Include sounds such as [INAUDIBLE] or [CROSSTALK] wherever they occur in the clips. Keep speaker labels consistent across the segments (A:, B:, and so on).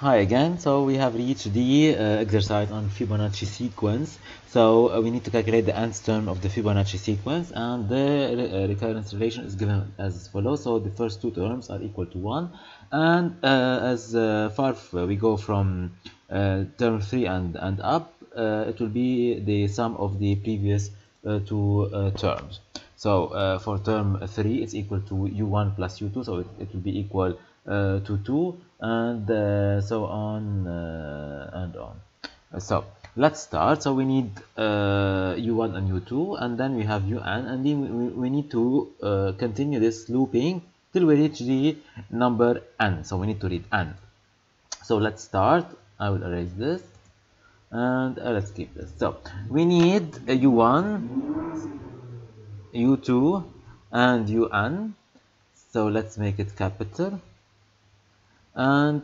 A: Hi again. So we have reached the uh, exercise on Fibonacci sequence. So uh, we need to calculate the nth term of the Fibonacci sequence and the re uh, recurrence relation is given as follows. So the first two terms are equal to 1 and uh, as uh, far we go from uh, term 3 and, and up, it will be the sum of the previous two terms. So for term 3 it's equal to u1 plus u2 so it, it will be equal to 2 and uh, so on uh, and on. So let's start. So we need u1 and u2 and then we have un and then we, we need to continue this looping till we reach the number n. So we need to read n. So let's start. I will erase this and uh, let's keep this. So we need u1 u2 and un so let's make it capital and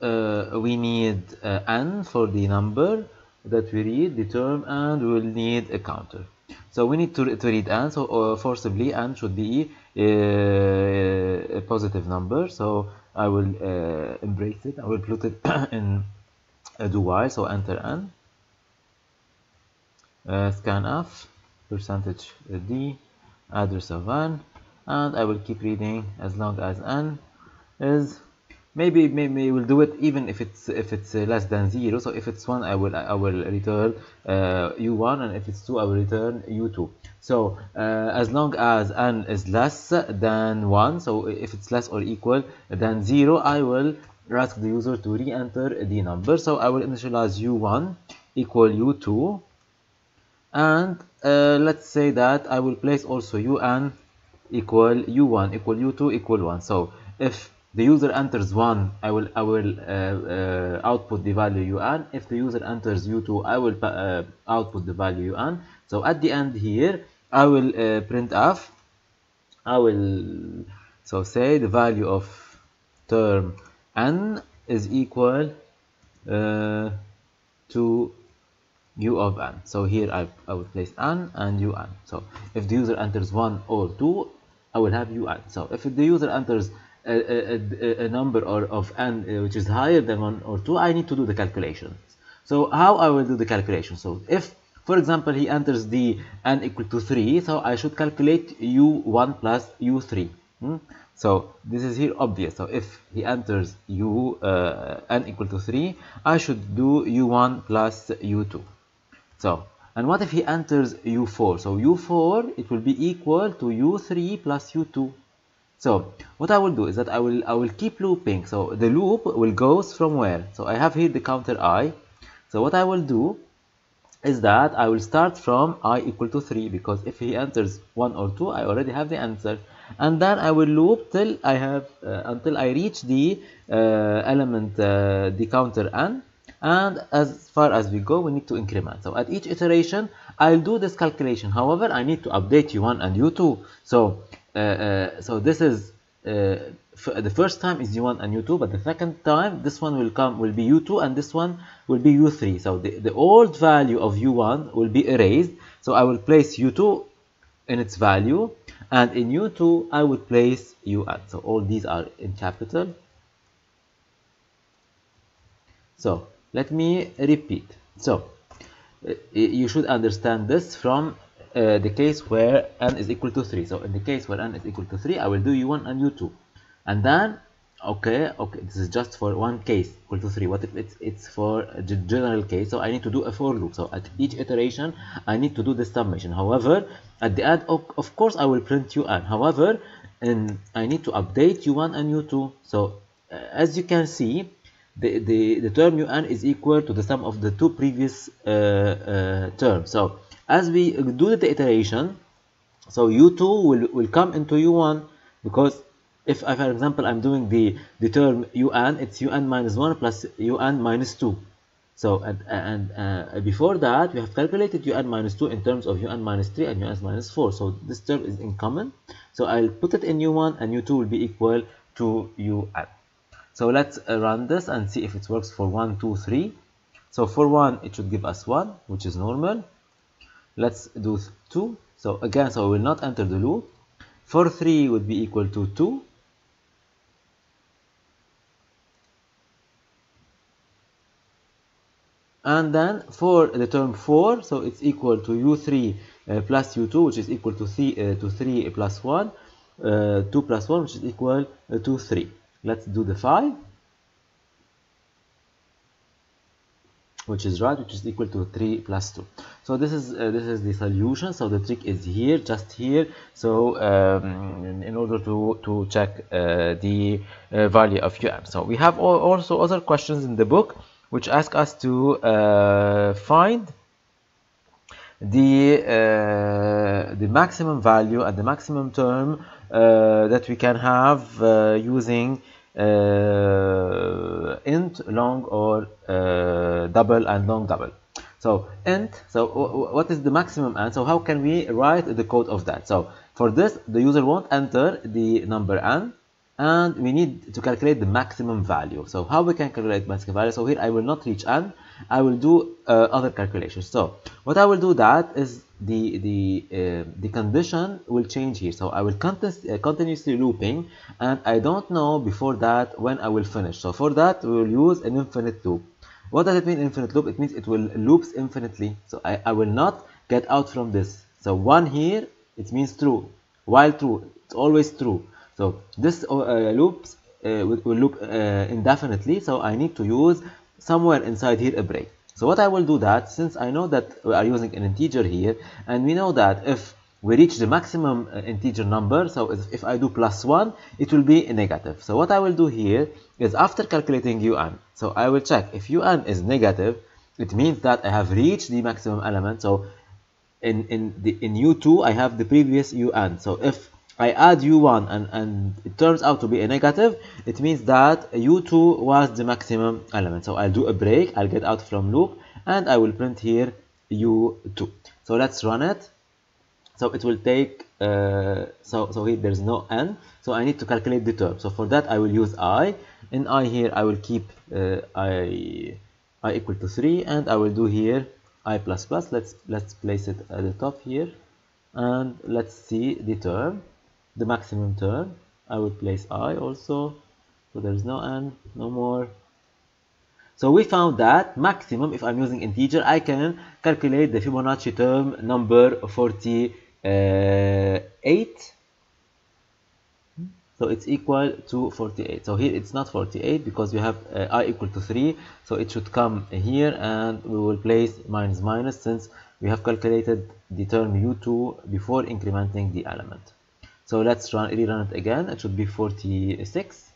A: uh, we need uh, n for the number that we read the term and we'll need a counter. So we need to, to read n so uh, forcibly n should be a, a positive number. So I will uh, embrace it. I will put it [COUGHS] in a do while so enter n. Uh, f percentage d address of n. And I will keep reading as long as n is maybe maybe we'll do it even if it's if it's uh, less than zero. So if it's one i will i will return uh, u1 and if it's two i will return u2 so uh, as long as n is less than one so if it's less or equal than zero i will ask the user to re-enter the number. So i will initialize u1 equal u2 and uh, let's say that i will place also un equal u1 equal u2 equal 1 so if the user enters 1 I will I will uh, uh, output the value un if the user enters u2 I will uh, output the value un so at the end here I will uh, print f I will so say the value of term n is equal uh, to u of n. So here I, I will place n and un so if the user enters 1 or 2 I will have un so if the user enters a, a, a, number or of n uh, which is higher than 1 or 2 I need to do the calculation so how I will do the calculation? So if for example he enters the n equal to 3 so I should calculate u1 plus u3 hmm? so this is here obvious. So if he enters u uh, n equal to 3 I should do u1 plus u2 so and what if he enters u4 so u4 it will be equal to u3 plus u2 so what I will do is that I will I will keep looping. So the loop will goes from where? So I have here the counter i. So what I will do is that I will start from i equal to 3 because if he enters 1 or 2 I already have the answer and then I will loop till I have uh, until I reach the uh, element uh, the counter n and as far as we go we need to increment so at each iteration I'll do this calculation however I need to update u1 and u2 so Uh, uh, so this is uh, the first time is u1 and u2 but the second time this one will come will be u2 and this one will be u3 so the, the old value of u1 will be erased. So I will place u2 in its value and in u2 I would place un so all these are in capital. So let me repeat. So uh, you should understand this from uh, the case where n is equal to 3 so in the case where n is equal to 3 I will do u1 and u2 and then okay okay this is just for one case equal to 3 what if it's it's for a general case? So I need to do a for loop. So at each iteration I need to do this summation. However at the end of, of course I will print un however and I need to update u1 and u2 so uh, as you can see the, the, the term un is equal to the sum of the two previous uh, uh, terms. So as we do the iteration so u2 will, will come into u1 because if for example I'm doing the the term un it's un minus 1 plus un minus 2 so and, and uh, before that we have calculated un minus 2 in terms of un minus 3 and un minus 4 so this term is in common. So I'll put it in u1 and u2 will be equal to un so let's run this and see if it works for 1 2 3 so for 1 it should give us 1 which is normal let's do 2 so again so we will not enter the loop. For 3 would be equal to 2 and then for the term 4 so it's equal to u3 uh, plus u2 which is equal to 3 uh, to 3 plus 1 uh, 2 plus 1 which is equal uh, to 3 let's do the 5 which is right which is equal to 3 plus 2 so this is uh, this is the solution. So the trick is here just here. So um, in, order to to check uh, the uh, value of um so we have all, also other questions in the book which ask us to uh, find the uh, the maximum value and the maximum term uh, that we can have using uh, int long or uh, double and long double. So int so what is the maximum and so how can we write the code of that? So for this the user won't enter the number n and we need to calculate the maximum value. So how we can calculate maximum value? So here i will not reach n I will do uh, other calculations. So what I will do that is the the uh, the condition will change here. So I will uh, continuously looping, and I don't know before that when I will finish. So for that we will use an infinite loop. What does it mean infinite loop? It means it will loops infinitely. So I, I will not get out from this. So one here it means true. While true, it's always true. So this uh, loops uh, will, loop uh, indefinitely. So I need to use somewhere inside here a break. So what I will do that, since I know that we are using an integer here, and we know that if we reach the maximum uh, integer number, so if I do plus 1, it will be a negative. So what I will do here is after calculating un, so I will check if un is negative, it means that I have reached the maximum element. So in, in, the, in u2, I have the previous un. So if I add u1 and, and it turns out to be a negative, it means that u2 was the maximum element. So I'll do a break, I'll get out from loop, and I will print here u2. So let's run it. So it will take, uh, so, so here there's no n, so I need to calculate the term. So for that I will use i. In i here I will keep uh, i, i equal to 3 and I will do here i plus plus. Let's, let's place it at the top here and let's see the term the maximum term I will place i also so there's no n no more. So we found that maximum if I'm using integer I can calculate the Fibonacci term number 48 so it's equal to 48 so here it's not 48 because we have uh, i equal to 3 so it should come here and we will place minus minus since we have calculated the term u2 before incrementing the element so let's run rerun it again. It should be 46.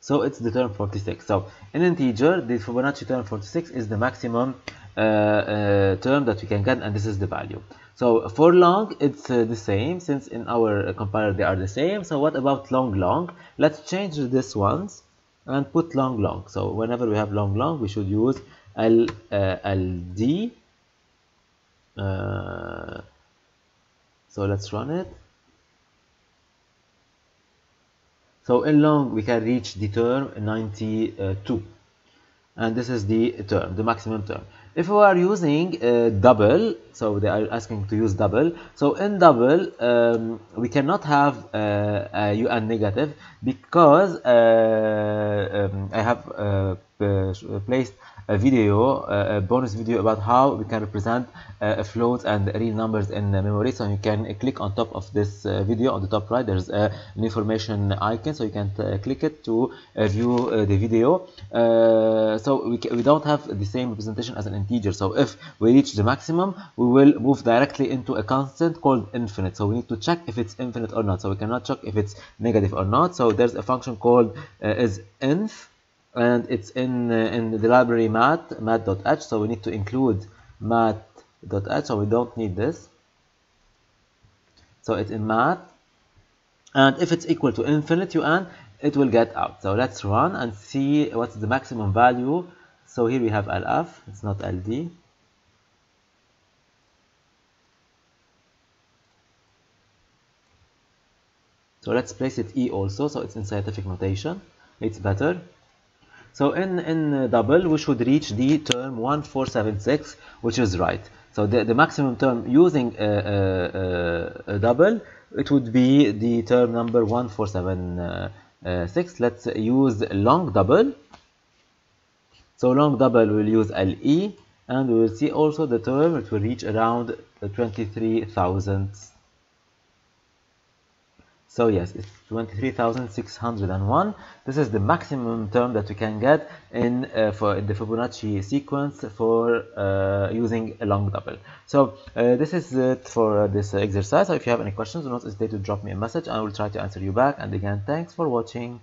A: So it's the term 46. So in integer, the Fibonacci term 46 is the maximum uh, uh, term that we can get, and this is the value. So for long, it's uh, the same since in our compiler they are the same. So what about long long? Let's change this ones and put long long. So whenever we have long long, we should use L uh, LD uh, so let's run it. So in long we can reach the term 92 and this is the term the maximum term. If we are using uh, double so they are asking to use double. So in double um, we cannot have uh, a un negative because uh, um, I have uh, placed a video, a bonus video about how we can represent uh, floats and real numbers in memory. So you can click on top of this uh, video on the top right. There's an information icon, so you can uh, click it to view the video. so we, we don't have the same representation as an integer. So if we reach the maximum, we will move directly into a constant called infinite. So we need to check if it's infinite or not. So we cannot check if it's negative or not. So there's a function called uh, is inf and it's in uh, in the library math math.h so we need to include math.h so we don't need this. So it's in math and if it's equal to infinite un it will get out. So let's run and see what's the maximum value. So here we have lf it's not ld so let's place it e also so it's in scientific notation. It's better so in, in double, we should reach the term 1476, which is right. So the, the maximum term using a, a, a double, it would be the term number 1476. Let's use long double. So long double will use LE and we will see also the term it will reach around 23,000 so yes it's 23,601 this is the maximum term that we can get in uh, for the Fibonacci sequence for uh, using a long double. So uh, this is it for this exercise. So if you have any questions do not hesitate to drop me a message. And I will try to answer you back. And again thanks for watching